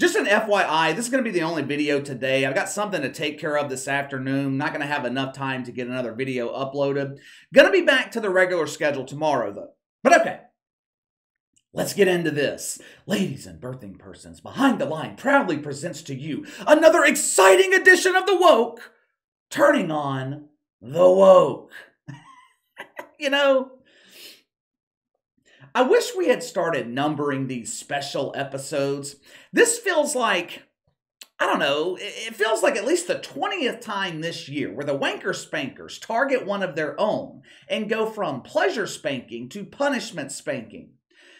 Just an FYI, this is going to be the only video today. I've got something to take care of this afternoon. Not going to have enough time to get another video uploaded. Going to be back to the regular schedule tomorrow, though. But okay, let's get into this. Ladies and birthing persons, Behind the Line proudly presents to you another exciting edition of The Woke, turning on The Woke. you know, I wish we had started numbering these special episodes. This feels like, I don't know, it feels like at least the 20th time this year where the Wanker Spankers target one of their own and go from pleasure spanking to punishment spanking.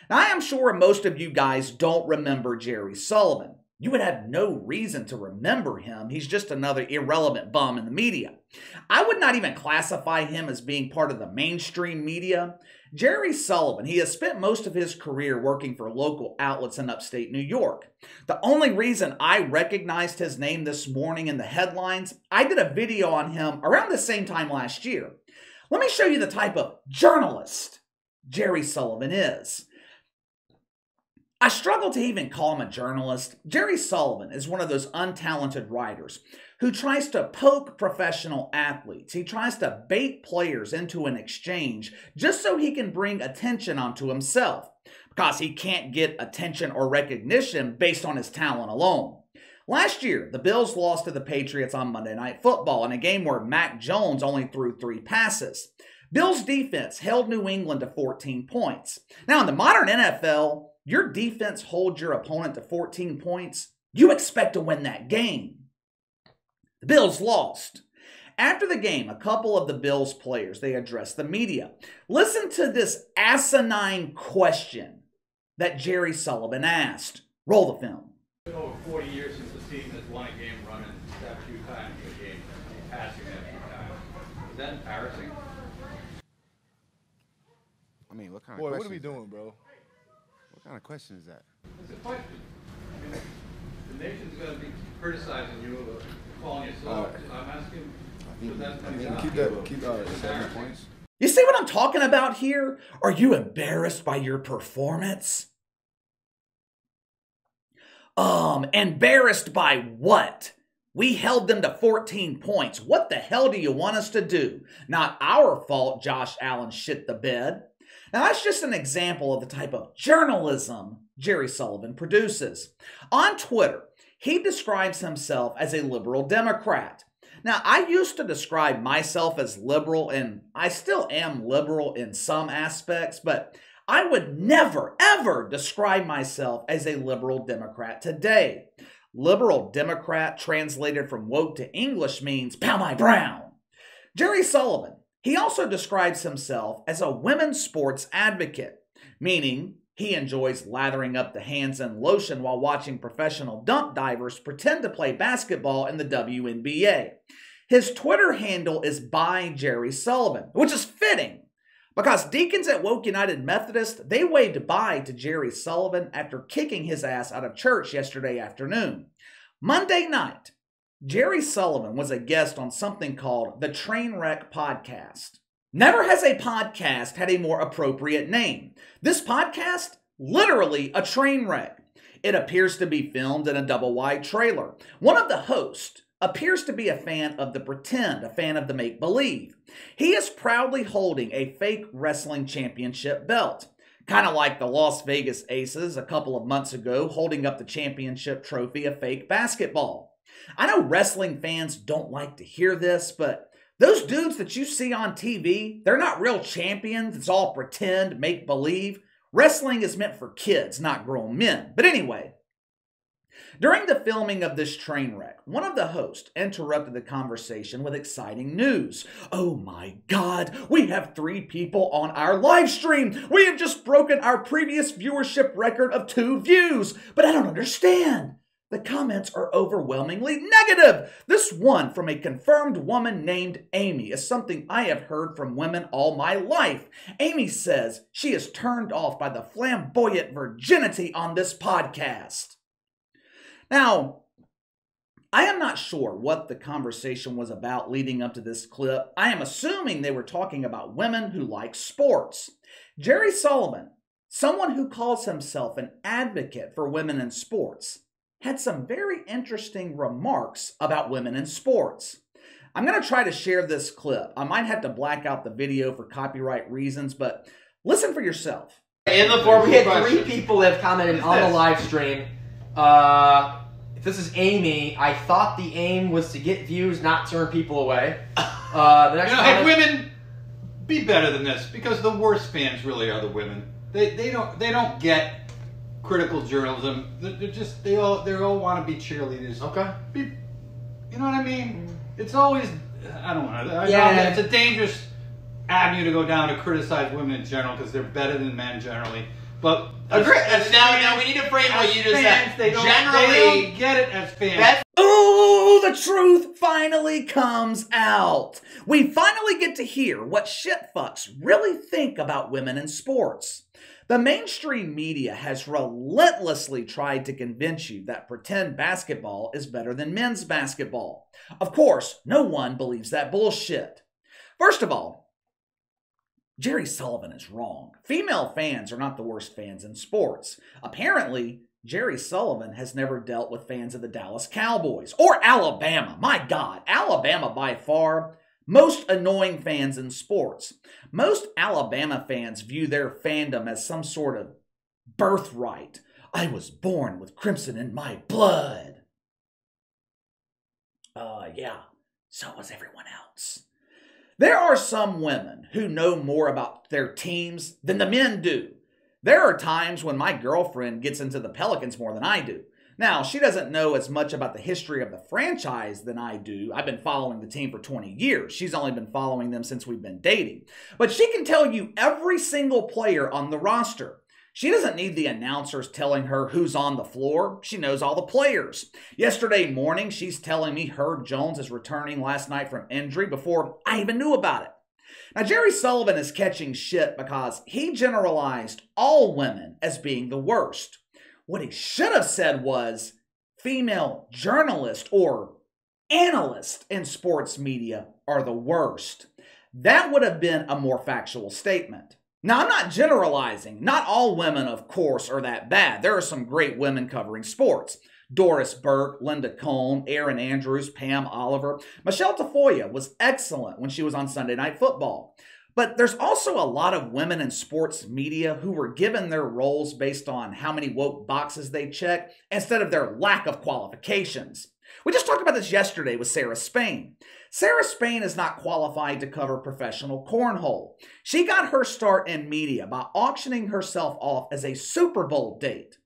Now, I am sure most of you guys don't remember Jerry Sullivan. You would have no reason to remember him. He's just another irrelevant bum in the media. I would not even classify him as being part of the mainstream media. Jerry Sullivan, he has spent most of his career working for local outlets in upstate New York. The only reason I recognized his name this morning in the headlines, I did a video on him around the same time last year. Let me show you the type of journalist Jerry Sullivan is. I struggle to even call him a journalist. Jerry Sullivan is one of those untalented writers who tries to poke professional athletes. He tries to bait players into an exchange just so he can bring attention onto himself because he can't get attention or recognition based on his talent alone. Last year, the Bills lost to the Patriots on Monday Night Football in a game where Mac Jones only threw three passes. Bills defense held New England to 14 points. Now, in the modern NFL, your defense holds your opponent to 14 points, you expect to win that game. The Bills lost. After the game, a couple of the Bills players, they addressed the media. Listen to this asinine question that Jerry Sullivan asked. Roll the film. Over 40 years since the team has won a game running that few times in a game, passing that few times. Is that embarrassing? I mean, what kind Boy, of what are we doing, bro? That? What kind of question is that? It's a question. I mean, the nation's going to be criticizing you, or calling you soft. Uh, I'm asking, I think, so I think keep that, keep uh, seven points. You see what I'm talking about here? Are you embarrassed by your performance? Um, embarrassed by what? We held them to 14 points. What the hell do you want us to do? Not our fault Josh Allen shit the bed. Now, that's just an example of the type of journalism Jerry Sullivan produces. On Twitter, he describes himself as a liberal Democrat. Now, I used to describe myself as liberal, and I still am liberal in some aspects, but I would never, ever describe myself as a liberal Democrat today. Liberal Democrat, translated from woke to English, means pow my brown. Jerry Sullivan, he also describes himself as a women's sports advocate, meaning he enjoys lathering up the hands in lotion while watching professional dump divers pretend to play basketball in the WNBA. His Twitter handle is by Jerry Sullivan, which is fitting because deacons at Woke United Methodist, they waved bye to Jerry Sullivan after kicking his ass out of church yesterday afternoon. Monday night, Jerry Sullivan was a guest on something called the Trainwreck Podcast. Never has a podcast had a more appropriate name. This podcast, literally a train wreck. It appears to be filmed in a double wide trailer. One of the hosts appears to be a fan of the pretend, a fan of the make believe. He is proudly holding a fake wrestling championship belt. Kind of like the Las Vegas Aces a couple of months ago holding up the championship trophy of fake basketball. I know wrestling fans don't like to hear this, but those dudes that you see on TV, they're not real champions. It's all pretend, make believe. Wrestling is meant for kids, not grown men. But anyway, during the filming of this train wreck, one of the hosts interrupted the conversation with exciting news. Oh my god, we have three people on our live stream! We have just broken our previous viewership record of two views! But I don't understand! The comments are overwhelmingly negative. This one from a confirmed woman named Amy is something I have heard from women all my life. Amy says she is turned off by the flamboyant virginity on this podcast. Now, I am not sure what the conversation was about leading up to this clip. I am assuming they were talking about women who like sports. Jerry Sullivan, someone who calls himself an advocate for women in sports, had some very interesting remarks about women in sports. I'm going to try to share this clip. I might have to black out the video for copyright reasons, but listen for yourself. In the form We had three question. people that have commented on the live stream. Uh, if this is Amy, I thought the aim was to get views, not turn people away. Uh, the next You know, hey, women, be better than this because the worst fans really are the women. They they don't they don't get critical journalism. They're, they're just they all they all want to be cheerleaders. Okay. Be, you know what I mean? Mm. It's always I don't want to. Yeah. know it's a dangerous avenue to go down to criticize women in general because they're better than men generally. But as- Agree. as Now, fans- now we need to frame what you just fans, said. They don't, Generally, they don't get it as fans. The truth finally comes out. We finally get to hear what shitfucks really think about women in sports. The mainstream media has relentlessly tried to convince you that pretend basketball is better than men's basketball. Of course, no one believes that bullshit. First of all, Jerry Sullivan is wrong. Female fans are not the worst fans in sports. Apparently, Jerry Sullivan has never dealt with fans of the Dallas Cowboys or Alabama. My God, Alabama by far most annoying fans in sports. Most Alabama fans view their fandom as some sort of birthright. I was born with crimson in my blood. Uh, yeah, so was everyone else. There are some women who know more about their teams than the men do. There are times when my girlfriend gets into the Pelicans more than I do. Now, she doesn't know as much about the history of the franchise than I do. I've been following the team for 20 years. She's only been following them since we've been dating. But she can tell you every single player on the roster. She doesn't need the announcers telling her who's on the floor. She knows all the players. Yesterday morning, she's telling me Herb Jones is returning last night from injury before I even knew about it. Now, Jerry Sullivan is catching shit because he generalized all women as being the worst. What he should have said was female journalist or analyst in sports media are the worst. That would have been a more factual statement. Now, I'm not generalizing. Not all women, of course, are that bad. There are some great women covering sports. Doris Burke, Linda Cohn, Erin Andrews, Pam Oliver. Michele Tafoya was excellent when she was on Sunday Night Football. But there's also a lot of women in sports media who were given their roles based on how many woke boxes they check instead of their lack of qualifications. We just talked about this yesterday with Sarah Spain. Sarah Spain is not qualified to cover professional cornhole. She got her start in media by auctioning herself off as a Super Bowl date.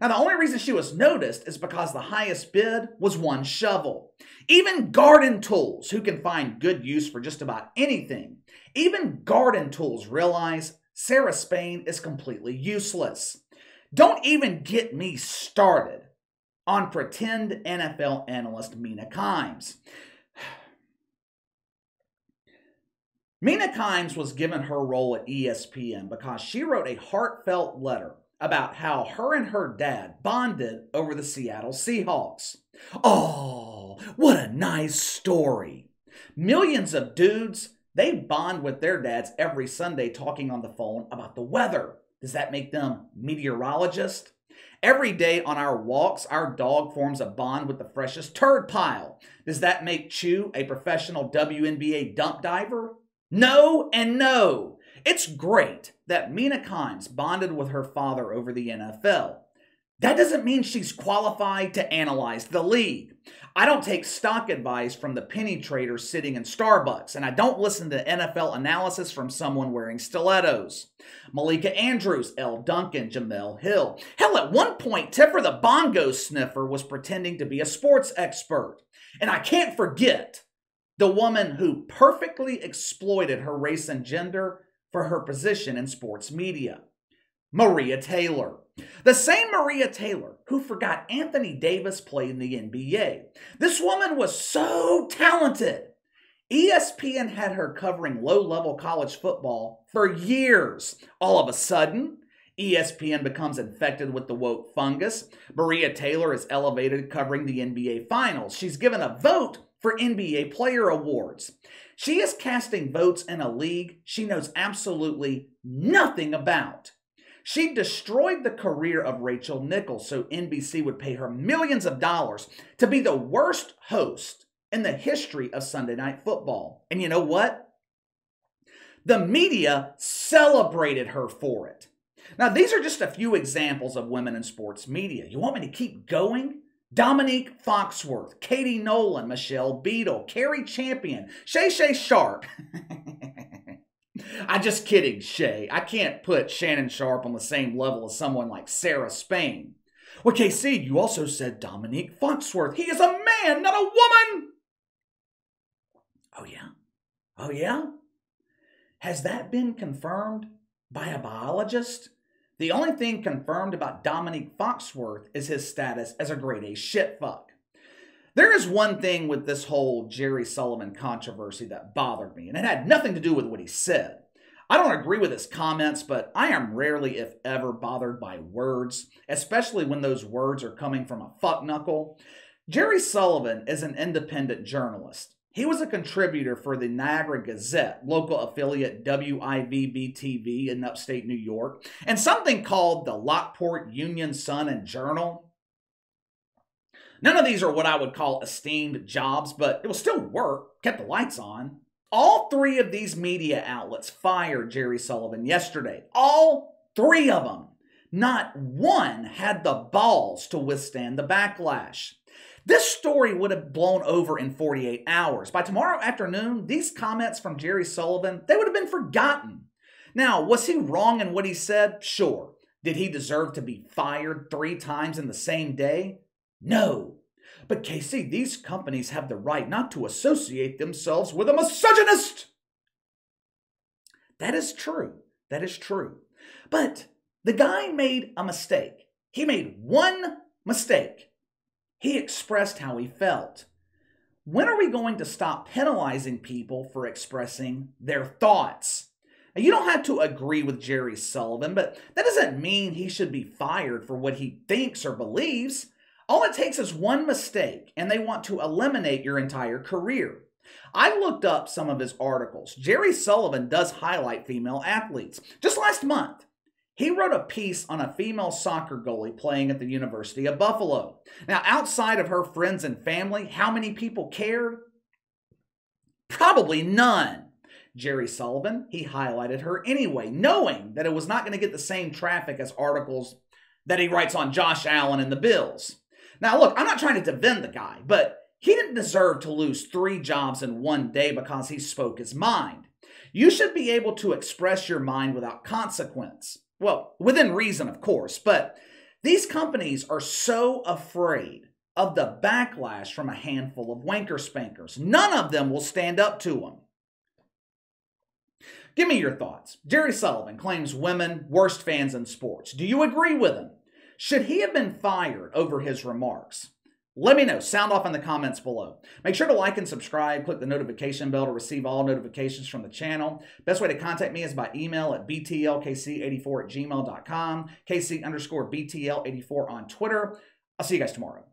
Now, the only reason she was noticed is because the highest bid was one shovel. Even garden tools, who can find good use for just about anything, even garden tools realize Sarah Spain is completely useless. Don't even get me started on pretend NFL analyst Mina Kimes. Mina Kimes was given her role at ESPN because she wrote a heartfelt letter about how her and her dad bonded over the Seattle Seahawks. Oh, what a nice story. Millions of dudes, they bond with their dads every Sunday talking on the phone about the weather. Does that make them meteorologists? Every day on our walks, our dog forms a bond with the freshest turd pile. Does that make Chew a professional WNBA dump diver? No and no. It's great that Mina Kimes bonded with her father over the NFL. That doesn't mean she's qualified to analyze the league. I don't take stock advice from the penny traders sitting in Starbucks, and I don't listen to NFL analysis from someone wearing stilettos. Malika Andrews, Elle Duncan, Jemele Hill. Hell, at one point, Tiffer the bongo sniffer was pretending to be a sports expert. And I can't forget the woman who perfectly exploited her race and gender for her position in sports media. Maria Taylor. The same Maria Taylor who forgot Anthony Davis played in the NBA. This woman was so talented. ESPN had her covering low level college football for years. All of a sudden, ESPN becomes infected with the woke fungus. Maria Taylor is elevated covering the NBA Finals. She's given a vote for NBA Player Awards. She is casting votes in a league she knows absolutely nothing about. She destroyed the career of Rachel Nichols so NBC would pay her millions of dollars to be the worst host in the history of Sunday Night Football. And you know what? The media celebrated her for it. Now, these are just a few examples of women in sports media. You want me to keep going? Dominique Foxworth, Katie Nolan, Michelle Beadle, Cari Champion, Shay Shay Sharpe. I'm just kidding, Shay. I can't put Shannon Sharpe on the same level as someone like Sarah Spain. Well, KC, you also said Dominique Foxworth. He is a man, not a woman. Oh, yeah? Oh, yeah? Has that been confirmed by a biologist? The only thing confirmed about Dominique Foxworth is his status as a grade A shit fuck. There is one thing with this whole Jerry Sullivan controversy that bothered me, and it had nothing to do with what he said. I don't agree with his comments, but I am rarely, if ever, bothered by words, especially when those words are coming from a fuck knuckle. Jerry Sullivan is an independent journalist. He was a contributor for the Niagara Gazette, local affiliate WIVB TV in upstate New York, and something called the Lockport Union Sun and Journal. None of these are what I would call esteemed jobs, but it will still work, kept the lights on. All three of these media outlets fired Jerry Sullivan yesterday. All three of them. Not one had the balls to withstand the backlash. This story would have blown over in 48 hours. By tomorrow afternoon, these comments from Jerry Sullivan, they would have been forgotten. Now, was he wrong in what he said? Sure. Did he deserve to be fired three times in the same day? No. But KC, these companies have the right not to associate themselves with a misogynist. That is true. That is true. But the guy made a mistake. He made one mistake. He expressed how he felt. When are we going to stop penalizing people for expressing their thoughts? Now, you don't have to agree with Jerry Sullivan, but that doesn't mean he should be fired for what he thinks or believes. All it takes is one mistake, and they want to eliminate your entire career. I looked up some of his articles. Jerry Sullivan does highlight female athletes. Just last month, he wrote a piece on a female soccer goalie playing at the University of Buffalo. Now, outside of her friends and family, how many people cared? Probably none. Jerry Sullivan, he highlighted her anyway, knowing that it was not going to get the same traffic as articles that he writes on Josh Allen and the Bills. Now, look, I'm not trying to defend the guy, but he didn't deserve to lose three jobs in one day because he spoke his mind. You should be able to express your mind without consequence. Well, within reason, of course, but these companies are so afraid of the backlash from a handful of wanker spankers. None of them will stand up to them. Give me your thoughts. Jerry Sullivan claims women worst fans in sports. Do you agree with him? Should he have been fired over his remarks? Let me know. Sound off in the comments below. Make sure to like and subscribe. Click the notification bell to receive all notifications from the channel. Best way to contact me is by email at btlkc84 at gmail.com, kc underscore btl84 on Twitter. I'll see you guys tomorrow.